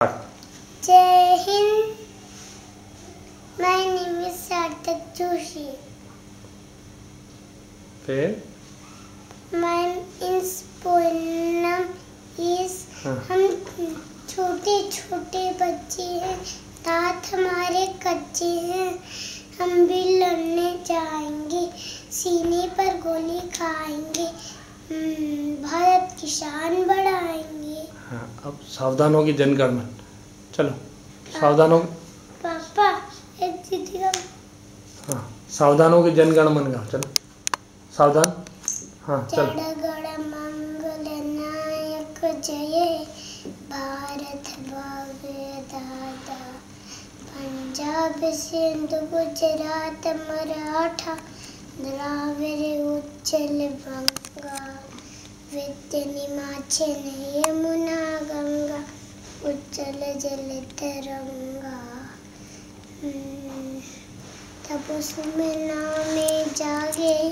जय Hind my name is Sarthak Joshi. फिर my is poem is. हम छोटे छोटे बच्चे हैं दांत हमारे कच्चे हैं हम भी लड़ने जाएँगे सीने पर गोली खाएँगे भारत की शान अब सावधान होगी जनगण मन चलो सावधान हो पापा हाँ सावधान होगी जनगण मन गाओ चलो सावधान। हाँ चलो। जय। भारत दादा पंजाब सिंध गुजरात मराठा। द्राविड़ उच्चल बंगा विद्य हिमाचल यमुना गंगा उच्चल जल तरंगा। हम्म, तब उसमें नामे जागे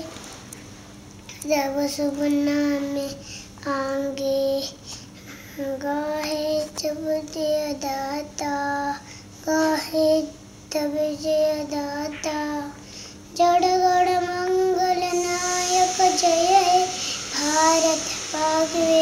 जब सुबना में आंगे। गाहे जब जय दाता गाहे तब जय दाता। मंगल नायक जय भारत भाग्य दाता